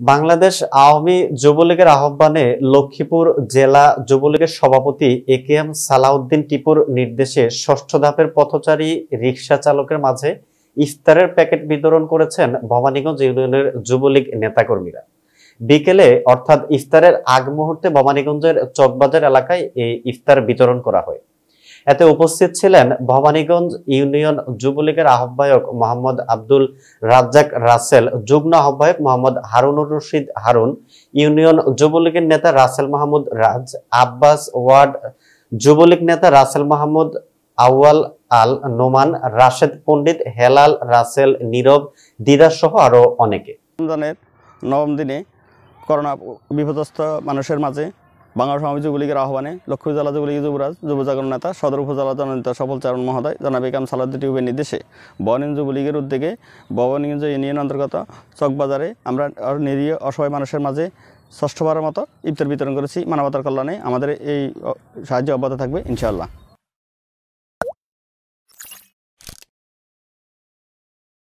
বাংলাদেশ আওয়ামী যুবলীগের আহ্বানে লক্ষ্মীপুর জেলা যুবলীগের সভাপতি এ কে এম সালাউদ্দিন টিপুর নির্দেশে ষষ্ঠ ধাপের পথচারী রিক্সা চালকের মাঝে ইফতারের প্যাকেট বিতরণ করেছেন ভবানীগঞ্জ ইউনিয়নের যুবলীগ নেতাকর্মীরা। বিকেলে, অর্থাৎ ইফতারের আগ মুহূর্তে ভবানীগঞ্জের চকবাজার এলাকায় এই ইফতার বিতরণ করা হয়। এতে উপস্থিত ছিলেন ভবানীগঞ্জ ইউনিয়ন যুবলীগের আহ্বায়ক মোহাম্মদ আব্দুল রাজ্জাক রাসেল, যুগ্ম আহ্বায়ক মোহাম্মদ হারুনুর রশিদ হারুন, ইউনিয়ন যুবলীগের নেতা রাসেল মাহমুদ রাজ, আব্বাস ওয়ার্ড যুবলীগ নেতা রাসেল মাহমুদ, আউয়াল আল নোমান, রাশেদ পণ্ডিত, হেলাল রাসেল, নীরব দিদার সহ আরও অনেকে। রমজানের নবম দিনে করোনা বিপদস্ত মানুষের মাঝে বাংলা সমাজ যুবলীগের আহ্বানে লক্ষ্মী জেলা যুবলীগের যুবরাজ, যুব জাগরণ নেতা, সদর উপজেলা জননেতা সফল চারণ মহোদয়, জনাব একাম সালাদ টিউবের নির্দেশে। বনিন যুবলীগের উদ্যোগে ববনগঞ্জ ইউনিয়ন অন্তর্গত চকবাজারে আমরা নিরীহ অসহায় মানুষের মাঝে ষষ্ঠবারের মতো ইফতার বিতরণ করেছি। মানবতার কল্যাণে আমাদের এই সাহায্য অব্যাহত থাকবে, ইনশাআল্লাহ।